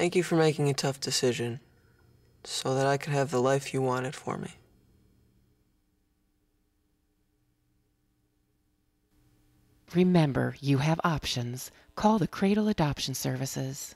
Thank you for making a tough decision so that I could have the life you wanted for me. Remember, you have options. Call the Cradle Adoption Services.